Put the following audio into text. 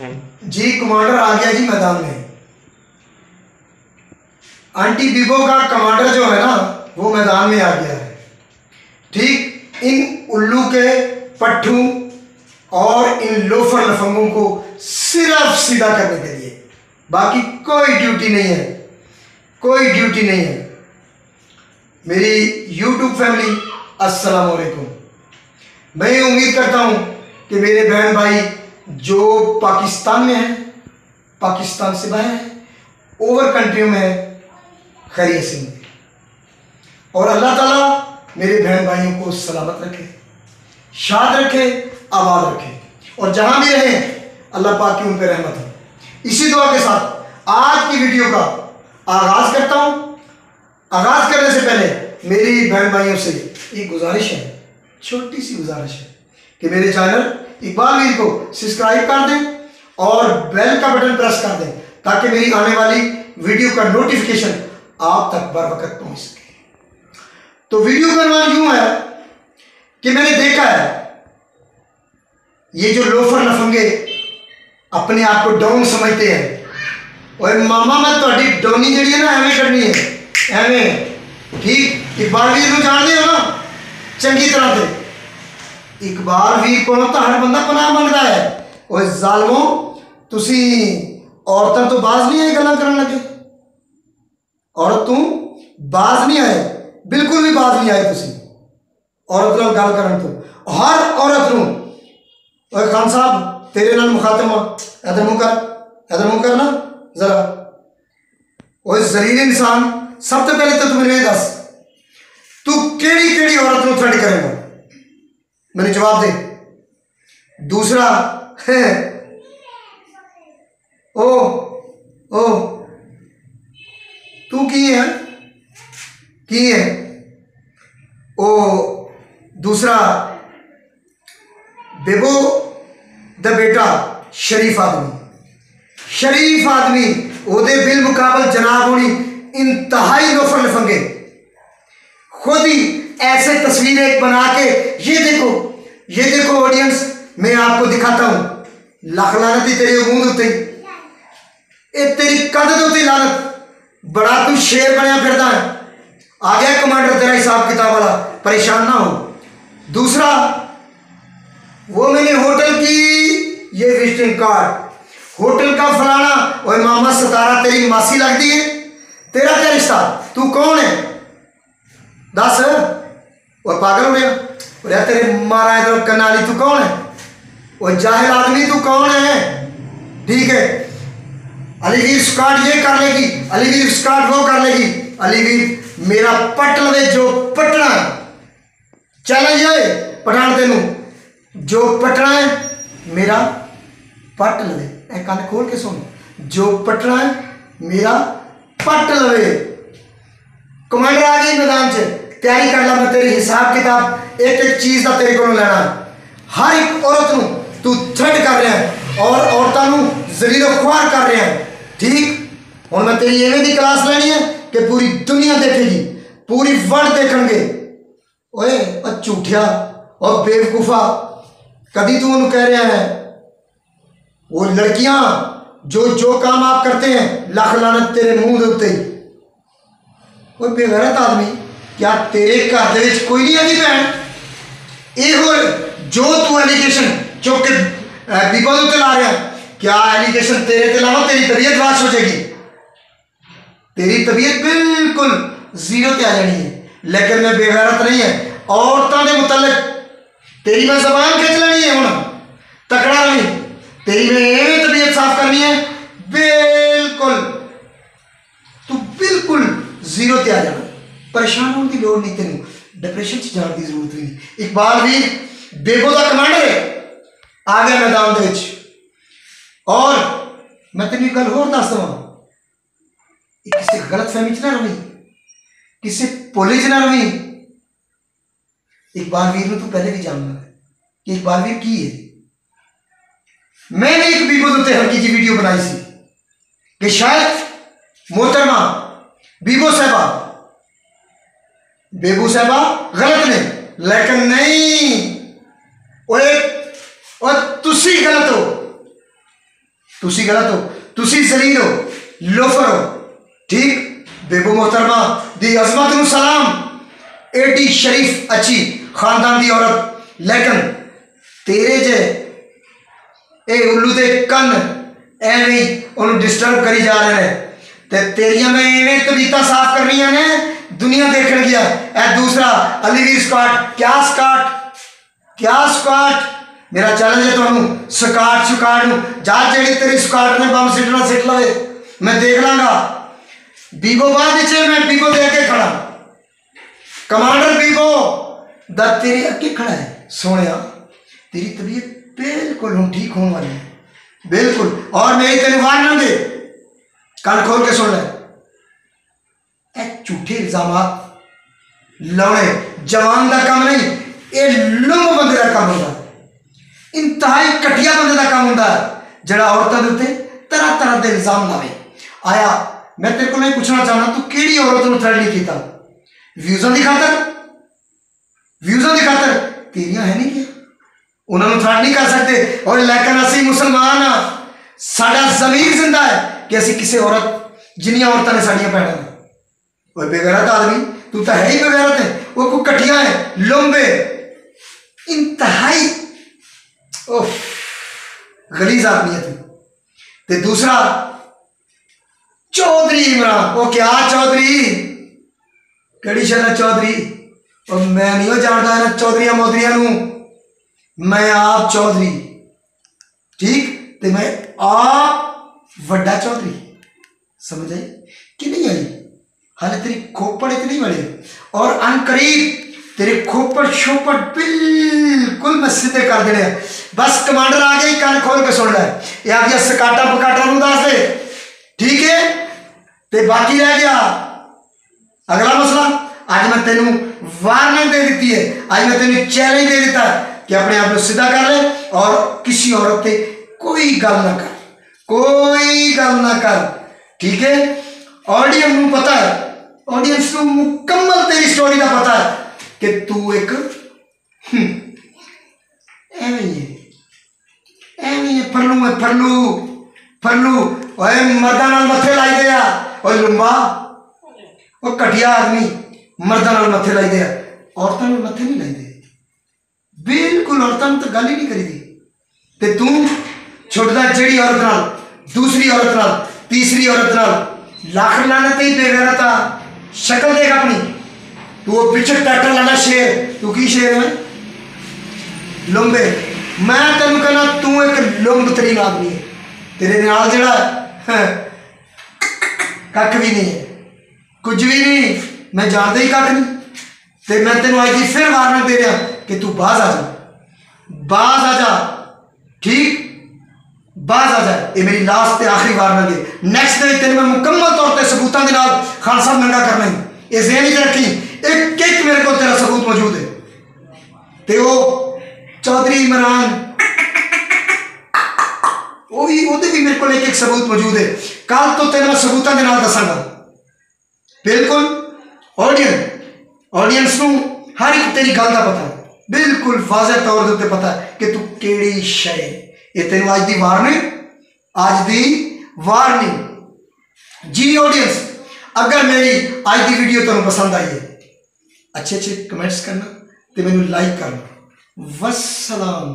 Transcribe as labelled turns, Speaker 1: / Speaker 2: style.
Speaker 1: जी commander आ गया जी, मैदान में। आंटी बीबो का कमांडर जो है ना, वो मैदान में आ गया है। ठीक, इन उल्लू के पट्टू और इन लोफर लफंगों को सिर्फ़ सीधा करने के लिए। बाकी कोई ड्यूटी नहीं है। कोई ड्यूटी नहीं है। मेरी यूट्यूब फैमिली अस्सलाम वालेकुम मैं उम्मीद करता हूँ कि मेरे बहन भाई जो पाकिस्तान में है, पाकिस्तान से बाहर हैं ओवर कंट्रियों में है, खैरियत से होंगे और अल्लाह ताला मेरे बहन भाइयों को सलामत रखे, शाद रखे, आबाद रखे। और जहाँ भी रहें, अल्लाह पाक की उन पर रहमत हो। इसी दुआ के साथ आज की वीडियो का आगाज़ करता हूँ। आगाज़ करने से पहले मेरी बहन भाइयों से एक गुजारिश है, छोटी सी गुजारिश है कि मेरे चैनल इकबाल वीर को सब्सक्राइब कर दें और बेल का बटन प्रेस कर दें, ताकि मेरी आने वाली वीडियो का नोटिफिकेशन आप तक बर वक्त पहुँच सके। तो वीडियो का नाम यूँ है कि मैंने देखा है, ये जो लोफर लफंगे अपने आप को डाउन समझते हैं। और मामा, मैं थोड़ी तो डाउनी जी है ना एवं करनी है एवं ठीक? इकबाल वीर को जानते हो ना? चंकी तरह से ਇਕਬਾਲ ਵੀਰ ਕੋਲੋਂ ਤਾਂ ਹਰ ਬੰਦਾ ਪਨਾਹ ਮੰਗਦਾ ਹੈ ਓਏ ਜ਼ਾਲਮੋ ਤੁਸੀਂ ਔਰਤਾਂ ਤੋਂ ਬਾਜ਼ ਨਹੀਂ ਆਏ ਗੱਲਾਂ ਕਰਨ ਲੱਗੇ ਔਰਤ ਤੂੰ ਬਾਜ਼ ਨਹੀਂ ਆਏ ਬਿਲਕੁਲ ਵੀ ਬਾਜ਼ ਨਹੀਂ ਆਏ ਤੁਸੀਂ ਔਰਤ ਨਾਲ ਗੱਲ ਕਰਨ ਤੋਂ ਹਰ ਔਰਤ ਨੂੰ ਓਏ ਖਾਨ ਸਾਹਿਬ ਤੇਰੇ ਨਾਲ ਮੁਖਾਤਮ ਆ ਇਧਰ ਮੂੰਹ ਕਰ ਇਧਰ ਮੂੰਹ ਕਰ ਨਾ ਜ਼ਰਾ ਓਏ ਜ਼ਲੀਲ ਇਨਸਾਨ ਸਭ ਤੋਂ ਪਹਿਲੇ ਤਾਂ ਤੂੰ ਮੈਨੂੰ ਇਹ ਦੱਸ ਤੂੰ ਕਿਹੜੀ ਕਿਹੜੀ ਔਰਤ ਨੂੰ ਥ੍ਰੈਡ ਕਰੇਗਾ मैंने जवाब दे। दूसरा है। ओ ओ। तू की है? की है? ओ, दूसरा। बेबो द बेटा, शरीफ आदमी। शरीफ आदमी, ओदे बिल मुकाबल जनाब होनी, इंतहाई नफर लफंगे। खुद ही ऐसे तस्वीरें बना के, ये देखो ये देखो ऑडियंस मैं आपको दिखाता हूँ। लख लानत ही तेरे मूंह उत्ते तेरी। कद उत्ते लानत। बड़ा तू शेर बनया फिरदा है। आ गया कमांडर तेरा हिसाब किताब वाला। परेशान ना हो। दूसरा, वो मैंने होटल की, ये विजिटिंग कार्ड होटल का फलाना और मामा सतारा तेरी मासी लगती है। तेरा क्या रिश्ता? तू कौन है? दस। वो पागल हो गया। बोले तेरे मारा इधर कनाली, तू कौन है? वो जाहिल आदमी, तू कौन है? ठीक है। अलीवीर स्कॉट ये कर लेगी अलीवीर स्कॉट वो कर लेगी। अलीवीर मेरा पट लवे जो पटना चैलेंज है पठान तेन। जो पटना है, मेरा पट लवे कान खोल के सुन। जो पटना है, मेरा पट लवे कमांडर आ गई मैदान से तैयारी कर ला मैं तेरी हिसाब किताब एक एक चीज़ का तेरे को लेना हर एक औरत ਨੂੰ ਤੂੰ ਥ੍ਰੈਡ ਕਰ ਰਿਹਾ ਹੈ ਔਰ ਔਰਤਾਂ ਨੂੰ ਜ਼ਲੀਲੋ ਖੁਆਰ ਕਰ ਰਿਹਾ ਹੈ ਠੀਕ ਹੁਣ ਮੈਂ ਤੇਰੀ ਐਵੇਂ ਦੀ ਕਲਾਸ ਲੈਣੀ ਹੈ ਕਿ ਪੂਰੀ ਦੁਨੀਆ ਦੇਖੇਗੀ ਪੂਰੀ ਵਰਲਡ ਦੇਖਣਗੇ ਓਏ ਉਹ ਝੂਠਿਆ और बेवकूफ़ा कभी तू उन्हें कह रहा है वो लड़कियां जो जो काम आप करते हैं लख लानत तेरे मुंह ਦੇ ਉੱਤੇ ਕੋਈ ਬੇਗੈਰਤ ਆਦਮੀ क्या तेरे घर ਦੇ ਵਿੱਚ ਕੋਈ ਨਹੀਂ ਹੈਗੀ ਭੈਣ ਇਹੋ ਜੋ ਤੂੰ ਐਲੀਗੇਸ਼ਨ ਚੁੱਕ ਕੇ ਬੀਬਾ ਦੇ ਉੱਤੇ ਲਾ ਰਿਹਾ क्या एलिगेशन तेरे के अलावा तेरी तबीयत वाश हो जाएगी तेरी तबीयत बिल्कुल जीरो पे आ जानी है लेकिन मैं बेगैरत नहीं है औरतों के मुतलक तेरी मैं जबान खिंच लेनी है हूँ तकड़ा नहीं तेरी मैं एवं तबीयत साफ करनी है बिल्कुल तू बिल्कुल जीरो ते आ जाना परेशान होने की लोड़ नहीं तेन डिप्रेशन च जाने की जरूरत नहीं इकबाल वीर बेबो का कमांडर है आ गया मैदान ਦੇ ਵਿੱਚ और मैं तेन एक गल होर दस दवा किसी गलत फहमी च ना रवी किसी भुले च ना रवी इकबाल वीर ਨੂੰ ਤੂੰ ਪਹਿਲੇ ਵੀ ਜਾਣਦਾ ਕਿ ਇਕਬਾਲ ਵੀਰ ਕੀ ਹੈ मैंने एक बीबो के उत्ते हल्की जी वीडियो बनाई सी कि शायद मोहतरमा बीबो साहबा बेबू साहबा गलत ने लेकिन नहीं ओए और तुसी गलत हो ਤੁਸੀਂ ਗਲਤ ਹੋ ਤੁਸੀਂ ਜ਼ਲੀਲ ਹੋ ਲੋਫਰ ਹੋ ਠੀਕ ਬੇਬੂ मोहतरमा ਦੀ ਅਜ਼ਮਤ ਨੂੰ ਸਲਾਮ एडी शरीफ अच्छी खानदान की औरत लेकिन तेरे जे ए उल्लू दे कन एवं ਉਹਨੂੰ ਡਿਸਟਰਬ ਕਰੀ ਜਾ ਰਹੇ ਨੇ ਤੇ ਤੇਰੀਆਂ ਮੈਂ ਐਵੇਂ ਤਵੀਤਾਂ ਸਾਫ਼ ਕਰਨੀਆਂ ਨੇ ਦੁਨੀਆ ਦੇਖਣ ਗਿਆ ਇਹ ਦੂਸਰਾ ਅਲੀਵੀਰ ਸਕਾਟ ਕਿਆ ਸਕਾਟ ਕਿਆ ਸਕਾਟ ਮੇਰਾ ਚੈਲੰਜ ਹੈ ਤੁਹਾਨੂੰ ਸਕਾਟ ਸਕਾਟ ਨੂੰ ਜਾ ਜਿਹੜੀ ਤੇਰੀ ਸਕਾਟ ਨੇ ਬੰਮ ਸਿੱਟਣਾ ਸਿੱਟ ਲਵੇ ਮੈਂ ਦੇਖ ਲਾਂਗਾ ਬੀਬੋ ਬਾਅਦ ਵਿੱਚ ਮੈਂ ਬੀਬੋ ਦੇ ਅੱਗੇ ਖੜਾ कमांडर बीबो द तेरे अगे खड़ा है सोने तेरी तबीयत बिल्कुल हूँ ठीक होने वाली है बिल्कुल और मेरी तेन वार ना दे कान खोल के सुन ले ਇਹ ਝੂਠੇ ਇਲਜ਼ਾਮਾਤ ਲਾਉਣੇ ਜਵਾਨ ਦਾ ਕੰਮ ਨਹੀਂ, ਇਹ ਲੁੰਮ ਬੰਦੇ ਦਾ ਕੰਮ ਹੁੰਦਾ। ਇੰਤਹਾਈ ਕਟਿਆ ਬੰਦੇ ਦਾ ਕੰਮ ਹੁੰਦਾ। ਜਿਹੜਾ ਔਰਤਾਂ ਦੇ ਉੱਤੇ ਤਰ੍ਹਾਂ ਤਰ੍ਹਾਂ ਦੇ ਇਲਜ਼ਾਮ ਲਾਵੇ। ਆਇਆ, ਮੈਂ ਤੇਰੇ ਕੋਲ ਇਹ ਪੁੱਛਣਾ ਚਾਹਣਾ ਤੂੰ ਕਿਹੜੀ ਔਰਤ ਨੂੰ ਥ੍ਰੈਡ ਨਹੀਂ ਕੀਤਾ? ਵਿਊਜ਼ਾਂ ਦੀ ਖਾਤਰ? ਵਿਊਜ਼ਾਂ ਦੀ ਖਾਤਰ? ਤੇਰੀਆਂ ਹੈ ਨਹੀਂ ਕਿ ਉਹਨਾਂ ਨੂੰ ਥ੍ਰੈਡ ਨਹੀਂ ਕਰ ਸਕਦੇ। ਔਰ ਲੇਕਿਨ ਅਸੀਂ ਮੁਸਲਮਾਨ ਆ। ਸਾਡਾ ਜ਼ਮੀਰ ਜ਼ਿੰਦਾ ਹੈ ਕਿ ਅਸੀਂ ਕਿਸੇ ਔਰਤ, ਜਿੰਨੀਆਂ ਔਰਤਾਂ ਨੇ ਸਾਡੀਆਂ ਭੈਣਾਂ और बेगैरत आदमी? तू तो है ही बेगैरत है। वो को कटिया है, लंबे। इंतहाई। ओफ गलीज आदमी है तू। ते दूसरा, चौधरी इमरान। वो क्या चौधरी? कड़ी शरण चौधरी? और मैं नहीं जानता ना चौधरी मोदरिया मैं आप चौधरी। ठीक? ते मैं आप वड्डा चौधरी। समझ आई? कि नहीं आई? हाले तेरी खोपड़ इतनी बड़ी और अन करीब तेरे खोपड़ शोपड़ बिल्कुल मैं सीधे कर देने बस कमांडर आ गई कान खोल के सुन ले ये गया सकाटा पकाटा नू दस दे। ठीक है? ते बाकी रह गया। अगला मसला, आज मैं तेन वार्निंग दे दी है। आज मैं तेन चैलेंज दे दिता कि अपने आप को सीधा कर ले और किसी औरत कोई गल ना कर। कोई गल ना कर। ठीक है? ऑडियंस को पता है ऑडियंस को मुकम्मल तेरी स्टोरी का पता है कि तू एक एवें फरलू है फरलू फरलू ओए मर्दा नाल मथे लाई दे ओए लुम्बा ओ घटिया आदमी मर्दा नाल मथे लाई दे औरतों ने मथे नहीं लाई दे बिल्कुल औरतों ने तो गल ही नहीं करी दी तू छुटदा जड़ी औरत नाल दूसरी औरत नाल तीसरी औरत नाल लाख लानते बेगैरता शक्ल देख अपनी तो वो पीछे टैटर लाना शेर. तू की शेर है? लुंबे. मैं तेन कहना, तू एक लुंब तरीन आदमी है. तेरे नाल जरा हाँ, कख भी नहीं है. कुछ भी नहीं. मैं जानता ही कख नहीं. तो मैं तेन आज फिर वारना दे रहा कि तू बाज आ जा. बाज आ जा. ठीक? ਬਾਜ਼ ਆ ਜਾਏ। ਇਹ ਮੇਰੀ ਲਾਸਟ ਤੇ ਆਖਰੀ ਵਾਰ ਨਾਲ ਨੈਕਸਟ ਦੇ ਤੈਨੂੰ ਮੈਂ ਮੁਕੰਮਲ ਤੌਰ ਤੇ ਸਬੂਤਾਂ ਦੇ ਨਾਲ ਖਾਲਸਾ ਨੰਗਾ ਕਰਨਾ ਹੀ। ਇਹ ਜ਼ੇਨ ਵਿੱਚ ਰੱਖੀ। ਇੱਕ ਇੱਕ ਮੇਰੇ ਕੋਲ ਤੇਰਾ ਸਬੂਤ ਮੌਜੂਦ ਹੈ। ਤੇ ਉਹ ਚੌਧਰੀ ਇਮਰਾਨ। ਉਹ ਵੀ ਉਹਦੇ ਵੀ ਮੇਰੇ ਕੋਲ ਇੱਕ ਇੱਕ ਸਬੂਤ ਮੌਜੂਦ ਹੈ। ਕੱਲ ਤੋਂ ਤੈਨੂੰ ਮੈਂ ਸਬੂਤਾਂ ਦੇ ਨਾਲ ਦੱਸਾਂਗਾ। ਬਿਲਕੁਲ ਆਡੀਅנס ਆਡੀਅנס ਨੂੰ ਹਰ ਇੱਕ ਤੇਰੀ ਗੱਲ ਦਾ ਪਤਾ ਬਿਲਕੁਲ ਵਾਜ਼ਿਹ ਤੌਰ ਦੇ ਉੱਤੇ ਪਤਾ ਕਿ ਤੂੰ ਕਿਹੜੀ ਸ਼ੈ ये तेन आज दी वार्निंग? आज दी वार्निंग। जी ऑडियंस अगर मेरी आज की वीडियो तुम तो पसंद आई है अच्छे अच्छे कमेंट्स करना तो मैं लाइक करना। वसलाम